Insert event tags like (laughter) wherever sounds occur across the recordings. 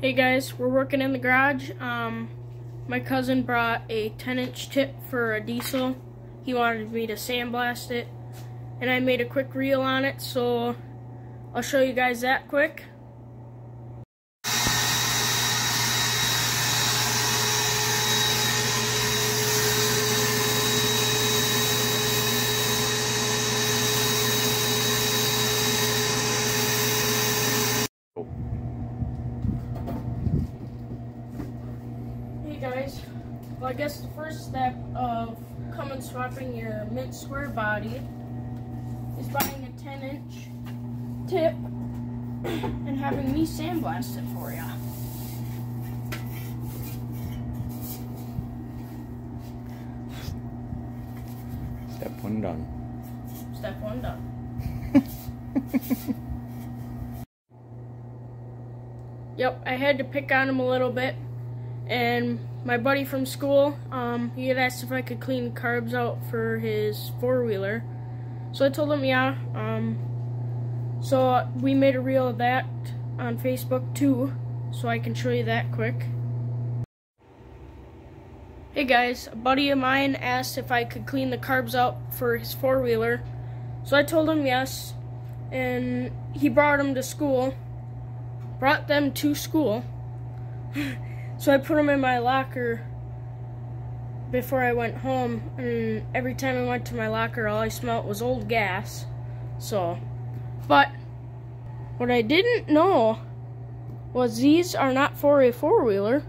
Hey guys, we're working in the garage. Um, my cousin brought a 10 inch tip for a diesel. He wanted me to sandblast it. And I made a quick reel on it, so I'll show you guys that quick. guys. Well, I guess the first step of Cummins swapping your mint square body is buying a 10 inch tip and having me sandblast it for you. Step one done. Step one done. (laughs) yep, I had to pick on him a little bit and my buddy from school, um, he had asked if I could clean carbs out for his four-wheeler. So I told him yeah. Um, so we made a reel of that on Facebook too, so I can show you that quick. Hey guys, a buddy of mine asked if I could clean the carbs out for his four-wheeler. So I told him yes, and he brought them to school. Brought them to school. (laughs) So I put them in my locker before I went home, and every time I went to my locker, all I smelled was old gas. So, but what I didn't know was these are not for a four wheeler.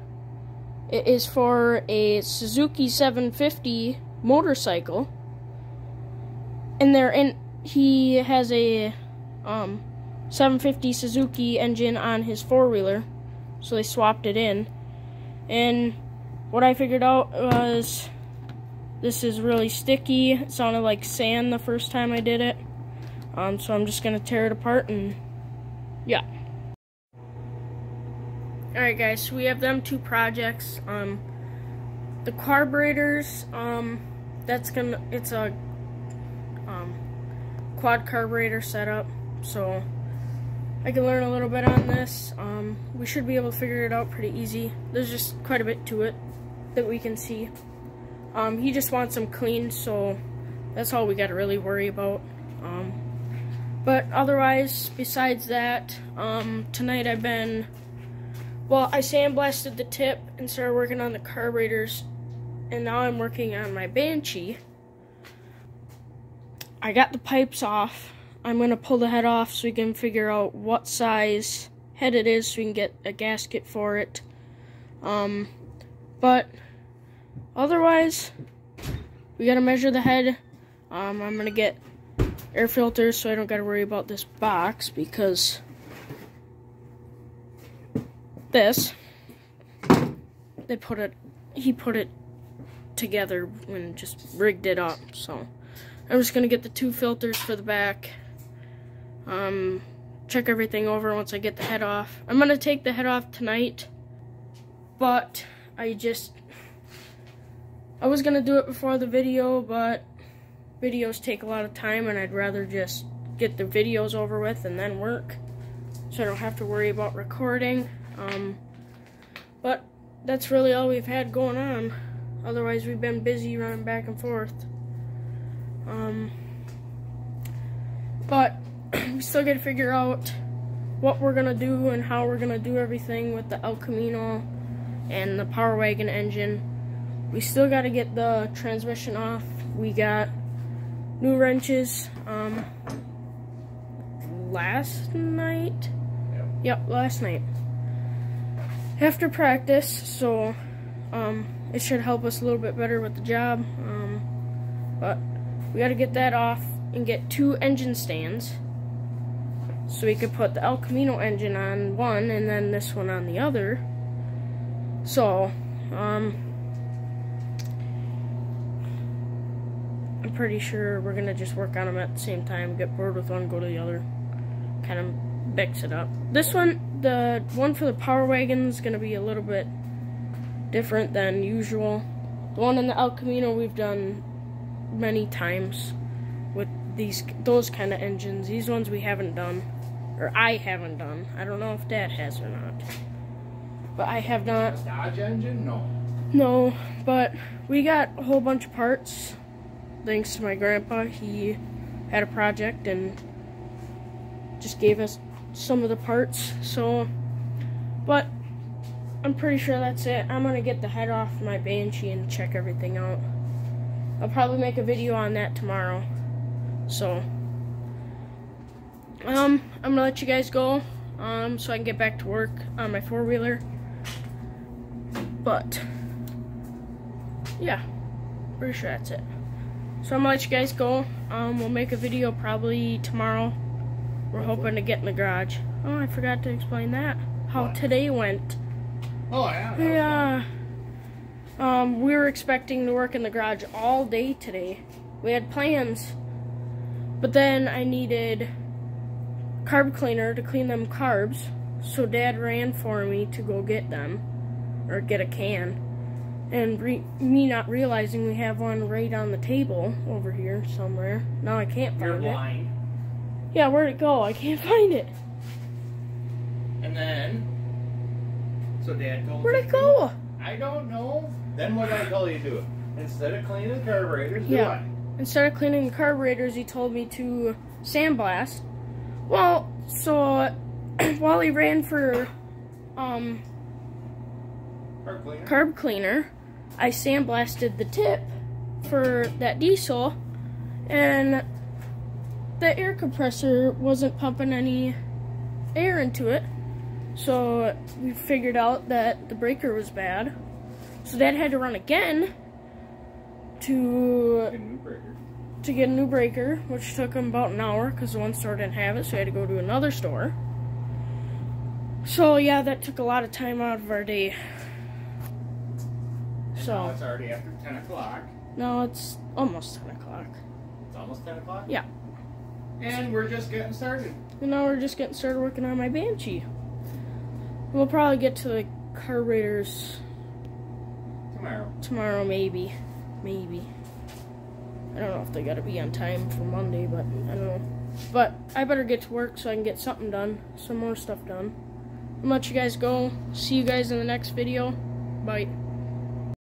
It is for a Suzuki 750 motorcycle, and they're in. He has a um, 750 Suzuki engine on his four wheeler, so they swapped it in. And what I figured out was this is really sticky. It sounded like sand the first time I did it. Um, so I'm just going to tear it apart and yeah. Alright guys, so we have them two projects. Um, the carburetors, um, that's gonna, it's a um, quad carburetor setup. So I can learn a little bit on this. Um, we should be able to figure it out pretty easy. There's just quite a bit to it that we can see. Um, he just wants them cleaned, so that's all we got to really worry about. Um, but otherwise, besides that, um, tonight I've been, well, I sandblasted the tip and started working on the carburetors, and now I'm working on my Banshee. I got the pipes off I'm going to pull the head off so we can figure out what size head it is so we can get a gasket for it. Um, but otherwise, we got to measure the head. Um, I'm going to get air filters so I don't got to worry about this box because this, they put it, he put it together and just rigged it up. So I'm just going to get the two filters for the back um, check everything over once I get the head off. I'm going to take the head off tonight, but I just, I was going to do it before the video, but videos take a lot of time and I'd rather just get the videos over with and then work so I don't have to worry about recording. Um, but that's really all we've had going on. Otherwise, we've been busy running back and forth. Um, but we still got to figure out what we're going to do and how we're going to do everything with the El Camino and the Power Wagon engine. We still got to get the transmission off. We got new wrenches um, last night. Yep. yep, last night. After practice, so um, it should help us a little bit better with the job. Um, but we got to get that off and get two engine stands so we could put the El Camino engine on one and then this one on the other. So, um, I'm pretty sure we're gonna just work on them at the same time, get bored with one, go to the other, kind of mix it up. This one, the one for the Power Wagon is gonna be a little bit different than usual. The one in the El Camino we've done many times with these those kind of engines. These ones we haven't done. Or I haven't done. I don't know if Dad has or not. but I have not. Dodge engine? No. No, but we got a whole bunch of parts. Thanks to my grandpa, he had a project and just gave us some of the parts. So, but I'm pretty sure that's it. I'm gonna get the head off my Banshee and check everything out. I'll probably make a video on that tomorrow. So, um, I'm gonna let you guys go, um, so I can get back to work on my four wheeler. But, yeah, pretty sure that's it. So I'm gonna let you guys go. Um, we'll make a video probably tomorrow. We're hoping to get in the garage. Oh, I forgot to explain that. How What? today went. Oh, yeah. Yeah. Um, we were expecting to work in the garage all day today. We had plans. But then I needed carb cleaner to clean them carbs. So dad ran for me to go get them. Or get a can. And re me not realizing we have one right on the table over here somewhere. Now I can't. You're find it. Yeah, where'd it go? I can't find it. And then, so Dad told Where'd it go? I don't know. Then what did I tell you to do? Instead of cleaning the carburetors, do Yeah. Instead of cleaning the carburetors, he told me to sandblast. Well, so (clears throat) while he ran for um, Carb cleaner. carb cleaner, I sandblasted the tip for that diesel, and the air compressor wasn't pumping any air into it. So we figured out that the breaker was bad. So Dad had to run again to Get a new breaker. to get a new breaker, which took him about an hour because the one store didn't have it, so he had to go to another store. So yeah, that took a lot of time out of our day. And now So it's already after 10 o'clock. No, it's almost ten o'clock. It's almost 10 o'clock? Yeah. And we're just getting started. And now we're just getting started working on my Banshee. We'll probably get to the carburetors Tomorrow. tomorrow, maybe. Maybe. I don't know if they gotta be on time for Monday, but I don't know. But I better get to work so I can get something done, some more stuff done. I'll let you guys go. See you guys in the next video. Bye.